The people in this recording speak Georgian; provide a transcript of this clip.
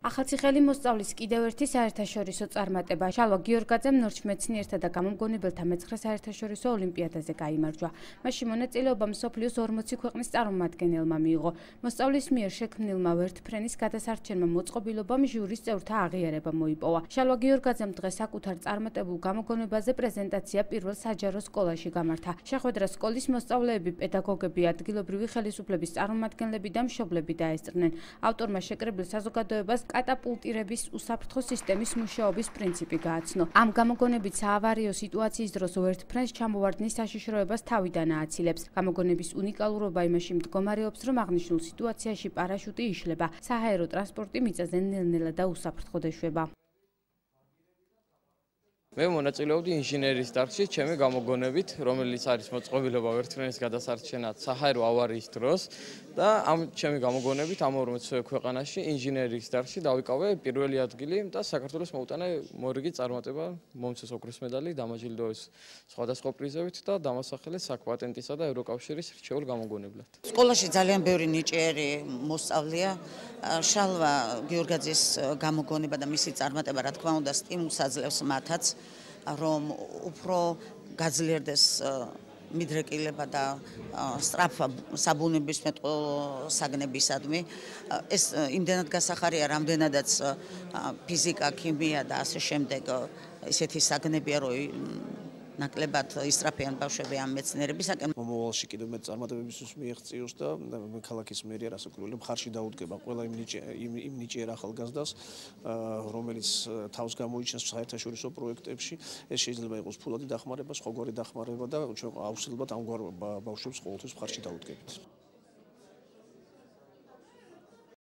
ახალციხელი მოსწავლის კიდევ ერთი საერთაშორისო წარმატება. შალვა გიორგაძემ ნორჩ მეცნიერთა და გამომგონებელთა მეცხრე საერთაშორისო ოლიმპიადაზე გაიმარჯვა. მასში მონაწილეობა მსოფლიოს 40 ქვეყნის წარმომადგენელმა მიიღო. მოსწავლის მიერ შექმნილმა ვერთფრენის გადასარჩენმა მოწყობილობამ ჟურის წევრთა აღიარება მოიპოვა. შალვა გიორგაძემ დღეს საკუთარ წარმატებულ გამოგონებაზე პრეზენტაცია პირველ საჯარო სკოლაში გამართა. შეხვედრა სკოლის მოსწავლეები, პედაგოგები, ადგილობრივი ხელისუფლების წარმომადგენლები და მშობლები დაესწრნენ. ავტორმა შეკრებილ საზოგადოებას კატაპულტირების უსაფრთხო სისტემის მუშაობის პრინციპი გააცნო. ამ გამოგონებით საავარიო სიტუაციის დროს ვერთფრენს ჩამოვარდნის საშიშროებას თავიდან ააცილებს. გამოგონების უნიკალურობა იმაში მდგომარეობს, რომ აღნიშნულ სიტუაციაში პარაშუტი იშლება. საჰაერო ტრანსპორტი მიწაზე ნელ-ნელა და უსაფრთხოდ ეშვება. მე მონაწილეობდი ინჟინერიის დარგში, ჩემი გამოგონებით, რომელიც არის მოწყობილობა ვერტმენის გადასარჩენად საჰაერო ავარიის დროს და ამ ჩემი გამოგონებით ამ 40 ქვეყანაში ინჟინერიის დარგში დავიკავე პირველი ადგილი და საქართველოს მოუტანე მორიგი წარმატება, მომცეს ოქროს მედალი, დამაჯილდოეს სხვადასხვა პრიზებით და დამასახელე საკპატენტისა და ევროკავშირის რჩეულ გამოგონებლად. სკოლაში ძალიან ბევრი ნიჭიერი მოსწავლეა. შალვა გიორგაძის გამოგონება და მისი წარმატება, რა თქმა უნდა, სტიმულს აძლევს მათაც. რომ უფრო გაძლიერდეს მიდრეკილება და სტრაფა საბუნებისმეტყველო საგნებისადმი. ეს იმდენად გასახარია რამდენადაც ფიზიკა, ქიმია და ასე შემდეგ ესეთი საგნებია რომ ნაკლებად ისტრაფიან ბავშვები ამ მეცნიერებისაკენ. მომავალში კიდევ მეტ წარმატებებისთვის მიაღწიოს და ქალაქის მერია რასაკვირველი მხარში დაუდგება ყველა იმ იმ იმ ნიჭიერ ახალგაზრდას, რომელიც თავს გამოიჩენს საერთაშორისო პროექტებში. ეს შეიძლება იყოს ფულადი დახმარება, სხვაგვარი დახმარება და ჩვენ აუცილებლად ამგვარ ბავშვებს ყოველთვის მხარში დაუდგებით.